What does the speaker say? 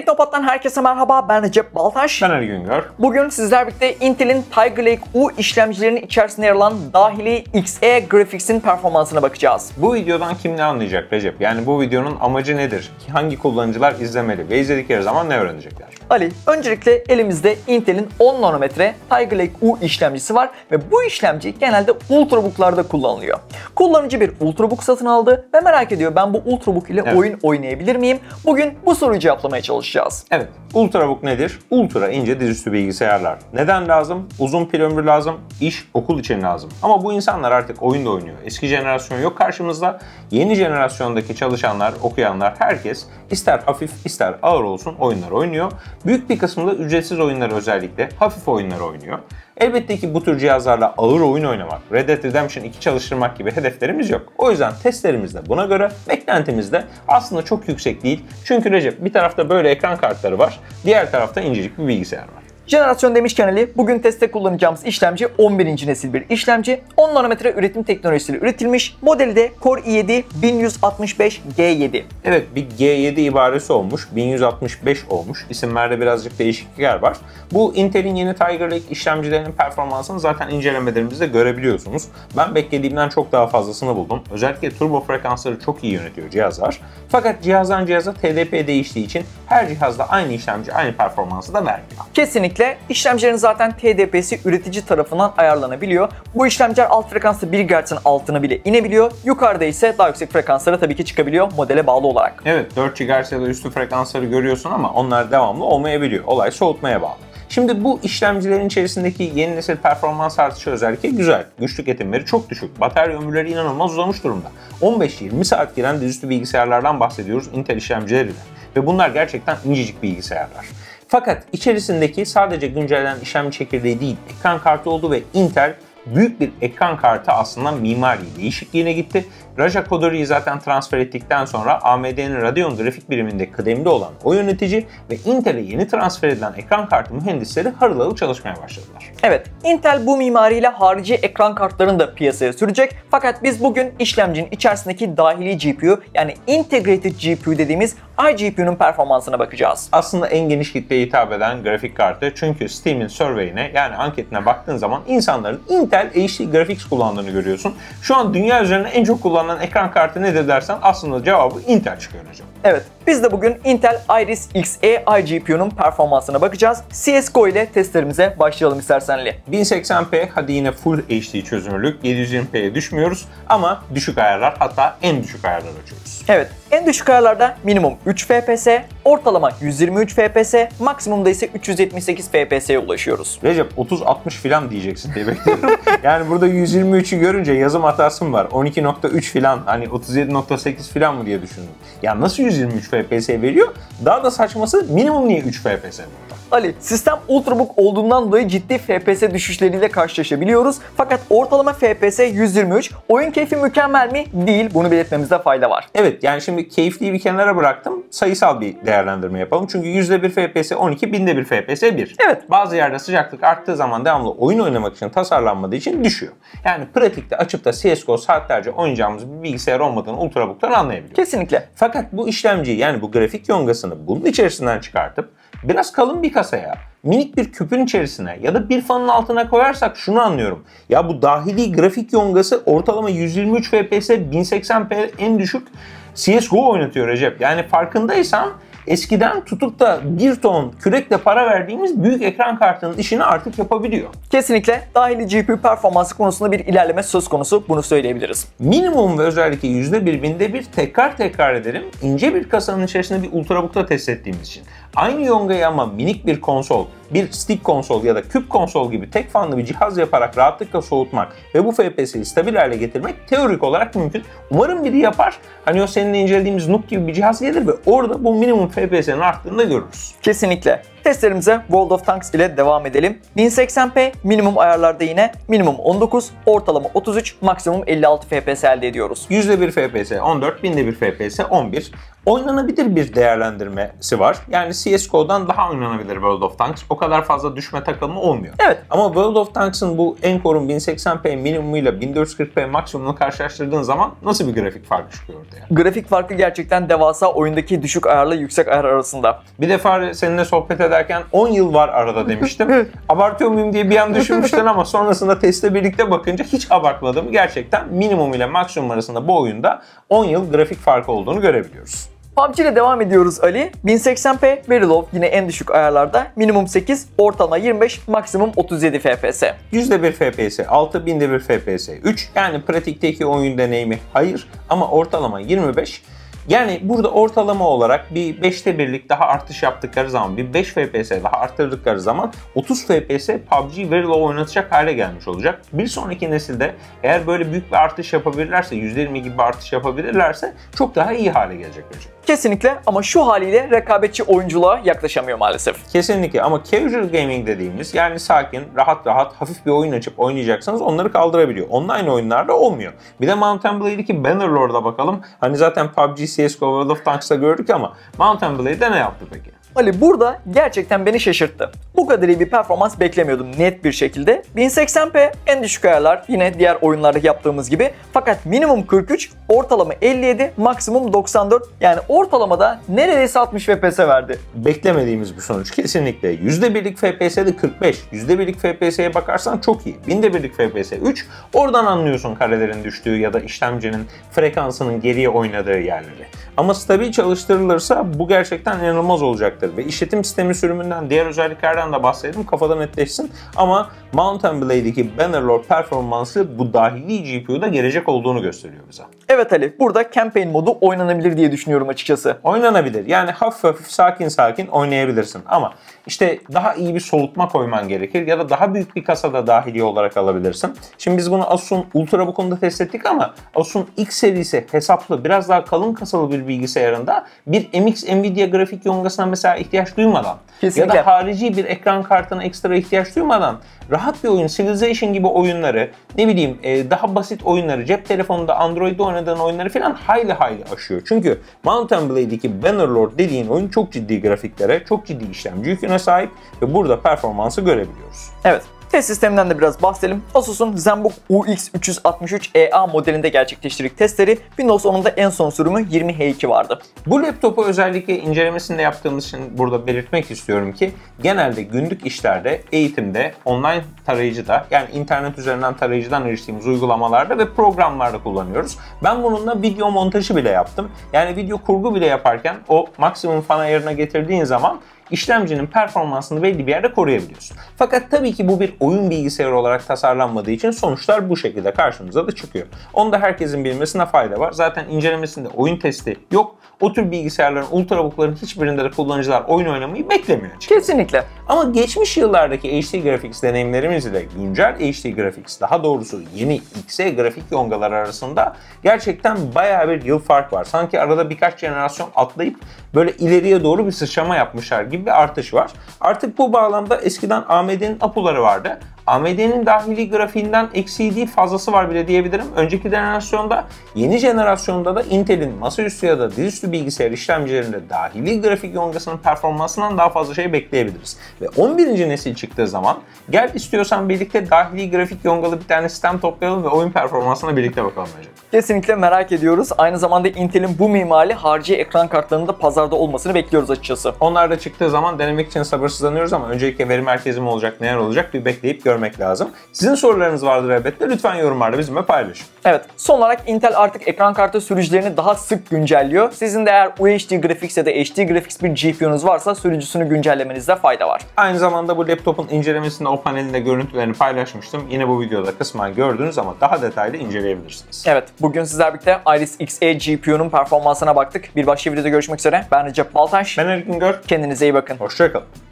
Teknopat'tan herkese merhaba. Ben Recep Baltaş. Ben Ali Güngör. Bugün sizler birlikte Intel'in Tiger Lake U işlemcilerinin içerisinde yer alan dahili XE Graphics'in performansına bakacağız. Bu videodan kim ne anlayacak Recep? Yani bu videonun amacı nedir? Hangi kullanıcılar izlemeli? Ve izledikleri zaman ne öğrenecekler? Ali, öncelikle elimizde Intel'in 10 nanometre Tiger Lake U işlemcisi var ve bu işlemci genelde Ultrabook'larda kullanılıyor. Kullanıcı bir Ultrabook satın aldı ve merak ediyor ben bu Ultrabook ile Evet. oyun oynayabilir miyim? Bugün bu soruyu cevaplamaya çalışacağız. Evet, Ultrabook nedir? Ultra ince dizüstü bilgisayarlar. Neden lazım? Uzun pil ömrü lazım, iş, okul için lazım. Ama bu insanlar artık oyun da oynuyor. Eski jenerasyon yok karşımızda. Yeni jenerasyondaki çalışanlar, okuyanlar, herkes ister hafif ister ağır olsun oyunlar oynuyor. Büyük bir kısmında ücretsiz oyunlar özellikle hafif oyunlar oynuyor. Elbette ki bu tür cihazlarla ağır oyun oynamak, Red Dead Redemption 2 çalıştırmak gibi hedeflerimiz yok. O yüzden testlerimiz de buna göre, beklentimiz de aslında çok yüksek değil. Çünkü Recep bir tarafta böyle ekran kartları var, diğer tarafta incecik bir bilgisayar var. Jenerasyon demişken Ali, bugün testte kullanacağımız işlemci 11. nesil bir işlemci. 10 nanometre üretim teknolojisiyle üretilmiş. Modeli de Core i7 1165G7. Evet bir G7 ibaresi olmuş, 1165 olmuş. İsimlerde birazcık değişiklikler var. Bu Intel'in yeni Tiger Lake işlemcilerinin performansını zaten incelemelerimizde görebiliyorsunuz. Ben beklediğimden çok daha fazlasını buldum. Özellikle turbo frekansları çok iyi yönetiyor cihazlar. Fakat cihazdan cihaza TDP değiştiği için her cihazda aynı işlemci aynı performansı da vermiyor. Kesinlikle işlemcilerin zaten TDP'si üretici tarafından ayarlanabiliyor. Bu işlemciler alt frekanslı 1 GHz'ın altına bile inebiliyor. Yukarıda ise daha yüksek frekanslara tabii ki çıkabiliyor modele bağlı olarak. Evet 4 GHz ya da üstü frekansları görüyorsun ama onlar devamlı olmayabiliyor. Olay soğutmaya bağlı. Şimdi bu işlemcilerin içerisindeki yeni nesil performans artışı özellikle güzel. Güç tüketimleri çok düşük. Batarya ömürleri inanılmaz uzamış durumda. 15-20 saat giren dizüstü bilgisayarlardan bahsediyoruz Intel işlemcileriyle. Ve bunlar gerçekten incecik bilgisayarlar. Fakat içerisindeki sadece güncellenen işlemci çekirdeği değil, ekran kartı oldu ve Intel büyük bir ekran kartı aslında mimari değişikliğine gitti. Raja Kodori'yi zaten transfer ettikten sonra AMD'nin Radeon grafik biriminde kıdemli olan o yönetici ve Intel'e yeni transfer edilen ekran kartı mühendisleri harıl çalışmaya başladılar. Evet, Intel bu mimariyle harici ekran kartlarını da piyasaya sürecek. Fakat biz bugün işlemcinin içerisindeki dahili GPU yani Integrated GPU dediğimiz iGPU'nun performansına bakacağız. Aslında en geniş kitleye hitap eden grafik kartı çünkü Steam'in survey'ine yani anketine baktığın zaman insanların Intel HD Graphics kullandığını görüyorsun. Şu an dünya üzerinde en çok kullanılan ekran kartı nedir dersen aslında cevabı Intel çıkıyor hocam. Evet, biz de bugün Intel Iris Xe iGPU'nun performansına bakacağız. CSGO ile testlerimize başlayalım istersen Ali. 1080p hadi yine Full HD çözünürlük 720p'ye düşmüyoruz ama düşük ayarlar hatta en düşük ayarlar açıyoruz. Evet, en düşük ayarlarda minimum 3 FPS, ortalama 123 FPS, maksimumda ise 378 FPS'ye ulaşıyoruz. Recep 30-60 filan diyeceksin diye bekliyorum. yani burada 123'ü görünce yazım hatası mı var? 12.3 filan hani 37.8 filan mı diye düşündüm. Ya nasıl 123 FPS veriyor? Daha da saçması minimum niye 3 FPS burada? Ali, sistem Ultrabook olduğundan dolayı ciddi FPS düşüşleriyle karşılaşabiliyoruz. Fakat ortalama FPS 123. Oyun keyfi mükemmel mi? Değil. Bunu belirtmemizde fayda var. Evet yani şimdi keyifliyi bir kenara bıraktım. Sayısal bir değerlendirme yapalım. Çünkü %1 FPS 12, binde 1 FPS 1. Evet. Bazı yerde sıcaklık arttığı zaman devamlı oyun oynamak için tasarlanmadığı için düşüyor. Yani pratikte açıp da CSGO saatlerce oynayacağımız bir bilgisayar olmadığını Ultrabook'tan anlayabiliyoruz. Kesinlikle. Fakat bu işlemciyi yani bu grafik yongasını bunun içerisinden çıkartıp biraz kalın bir kasaya minik bir küpün içerisine ya da bir fanın altına koyarsak şunu anlıyorum. Ya bu dahili grafik yongası ortalama 123 FPS 1080p en düşük CSGO oynatıyor Recep. Yani farkındaysan eskiden tutup da bir ton kürekle para verdiğimiz büyük ekran kartının işini artık yapabiliyor. Kesinlikle dahili GPU performansı konusunda bir ilerleme söz konusu. Bunu söyleyebiliriz. Minimum ve özellikle %1 binde bir tekrar tekrar ederim. ince bir kasanın içerisinde bir ultrabook'ta test ettiğimiz için. Aynı yongayı ama minik bir konsol, bir stick konsol ya da küp konsol gibi tek fanlı bir cihaz yaparak rahatlıkla soğutmak ve bu FPS'yi stabil hale getirmek teorik olarak mümkün. Umarım biri yapar. Hani o seninle incelediğimiz NUC gibi bir cihaz gelir ve orada bu minimum FPS'nin arttığını da görürüz. Kesinlikle. Testlerimize World of Tanks ile devam edelim. 1080p minimum ayarlarda yine minimum 19, ortalama 33, maksimum 56 FPS elde ediyoruz. %1 FPS 14, binde bir FPS 11. Oynanabilir bir değerlendirmesi var. Yani CSGO'dan daha oynanabilir World of Tanks. O kadar fazla düşme takılma olmuyor. Evet. Ama World of Tanks'ın bu Encore'un 1080p minimumuyla 1440p maksimumunu karşılaştırdığın zaman nasıl bir grafik farkı çıkıyor ortaya? Grafik farkı gerçekten devasa oyundaki düşük ayarla yüksek ayar arasında. Bir defa seninle sohbet ederken 10 yıl var arada demiştim. Abartıyor muyum diye bir an düşünmüştün ama sonrasında testle birlikte bakınca hiç abartmadım. Gerçekten minimum ile maksimum arasında bu oyunda 10 yıl grafik farkı olduğunu görebiliyoruz. PUBG ile devam ediyoruz Ali. 1080p very low yine en düşük ayarlarda. Minimum 8, ortalama 25, maksimum 37 FPS. %1 FPS 6, binde bir FPS 3. Yani pratikteki oyun deneyimi hayır ama ortalama 25. Yani burada ortalama olarak bir 5'te birlik daha artış yaptıkları zaman, bir 5 FPS daha arttırdıkları zaman 30 FPS PUBG very low oynatacak hale gelmiş olacak. Bir sonraki nesilde eğer böyle büyük bir artış yapabilirlerse, %20 gibi bir artış yapabilirlerse çok daha iyi hale gelecek olacak. Kesinlikle ama şu haliyle rekabetçi oyunculuğa yaklaşamıyor maalesef. Kesinlikle ama casual gaming dediğimiz yani sakin, rahat rahat, hafif bir oyun açıp oynayacaksanız onları kaldırabiliyor. Online oyunlarda olmuyor. Bir de Mountain Blade'deki Bannerlord'a bakalım. Hani zaten PUBG, CSGO, World of Tanks'ta gördük ama Mountain Blade'de ne yaptı peki? Ali burada gerçekten beni şaşırttı. Bu kadar iyi bir performans beklemiyordum net bir şekilde. 1080p en düşük ayarlar yine diğer oyunlarda yaptığımız gibi. Fakat minimum 43, ortalama 57, maksimum 94. Yani ortalamada neredeyse 60 FPS verdi. Beklemediğimiz bir sonuç kesinlikle. %1'lik FPS'de 45, %1'lik FPS'ye bakarsan çok iyi. Binde birlik FPS 3. Oradan anlıyorsun karelerin düştüğü ya da işlemcinin frekansının geriye oynadığı yerleri. Ama stabil çalıştırılırsa bu gerçekten inanılmaz olacaktır. Ve işletim sistemi sürümünden diğer özelliklerden de bahsedelim kafadan netleşsin. Ama Mountain Blade'deki Bannerlord performansı bu dahili GPU'da gelecek olduğunu gösteriyor bize. Evet Ali burada campaign modu oynanabilir diye düşünüyorum açıkçası. Oynanabilir. Yani hafif hafif sakin sakin oynayabilirsin. Ama işte daha iyi bir soğutma koyman gerekir ya da daha büyük bir kasada dahili olarak alabilirsin. Şimdi biz bunu Asus'un Ultrabook'unda test ettik ama Asus'un X serisi hesaplı biraz daha kalın kasalı bir bilgisayarında bir MX Nvidia grafik yongasına mesela ihtiyaç duymadan Kesinlikle. ya da harici bir ekran kartına ekstra ihtiyaç duymadan rahat bir oyun, Civilization gibi oyunları, ne bileyim e, daha basit oyunları, cep telefonunda Android'de oynadığın oyunları falan hayli hayli aşıyor. Çünkü Mountain Blade'deki Bannerlord dediğin oyun çok ciddi grafiklere, çok ciddi işlemci yüküne sahip ve burada performansı görebiliyoruz. Evet. Test sisteminden de biraz bahsedelim. Asus'un ZenBook UX363EA modelinde gerçekleştirdik testleri. Windows 10'un da en son sürümü 20H2 vardı. Bu laptopu özellikle incelemesinde yaptığımız için burada belirtmek istiyorum ki genelde günlük işlerde, eğitimde, online tarayıcıda yani internet üzerinden tarayıcıdan eriştiğimiz uygulamalarda ve programlarda kullanıyoruz. Ben bununla video montajı bile yaptım. Yani video kurgu bile yaparken o maksimum fan ayarına getirdiğin zaman işlemcinin performansını belli bir yerde koruyabiliyorsun. Fakat tabii ki bu bir oyun bilgisayarı olarak tasarlanmadığı için sonuçlar bu şekilde karşımıza da çıkıyor. Onu da herkesin bilmesine fayda var. Zaten incelemesinde oyun testi yok. O tür bilgisayarların, ultrabookların hiçbirinde de kullanıcılar oyun oynamayı beklemiyor açıkçası. Kesinlikle. Ama geçmiş yıllardaki HD Graphics deneyimlerimiz ile güncel HD Graphics, daha doğrusu yeni XE grafik yongalar arasında gerçekten bayağı bir yıl fark var. Sanki arada birkaç jenerasyon atlayıp böyle ileriye doğru bir sıçrama yapmışlar gibi bir artış var. Artık bu bağlamda eskiden AMD'nin APU'ları vardı. AMD'nin dahili grafiğinden eksiği değil fazlası var bile diyebilirim. Önceki jenerasyonda, yeni jenerasyonda da Intel'in masaüstü ya da dizüstü bilgisayar işlemcilerinde dahili grafik yongasının performansından daha fazla şey bekleyebiliriz. Ve 11. nesil çıktığı zaman gel istiyorsan birlikte dahili grafik yongalı bir tane sistem toplayalım ve oyun performansına birlikte bakalım hocam. Kesinlikle merak ediyoruz. Aynı zamanda Intel'in bu mimari harici ekran kartlarının da pazarda olmasını bekliyoruz açıkçası. Onlar da çıktığı zaman denemek için sabırsızlanıyoruz ama öncelikle veri merkezi mi olacak, neler olacak bir bekleyip görmek lazım. Sizin sorularınız vardır elbette. Lütfen yorumlarda bizimle paylaşın. Evet, son olarak Intel artık ekran kartı sürücülerini daha sık güncelliyor. Sizin de eğer UHD Graphics ya da HD Graphics bir GPU'nuz varsa sürücüsünü güncellemenizde fayda var. Aynı zamanda bu laptopun incelemesinde o panelin de görüntülerini paylaşmıştım. Yine bu videoda kısmen gördünüz ama daha detaylı inceleyebilirsiniz. Evet, bugün sizler birlikte Iris Xe GPU'nun performansına baktık. Bir başka videoda görüşmek üzere. Ben Recep Baltaş. Ben Erkin Gör. Kendinize iyi bakın. Hoşçakalın.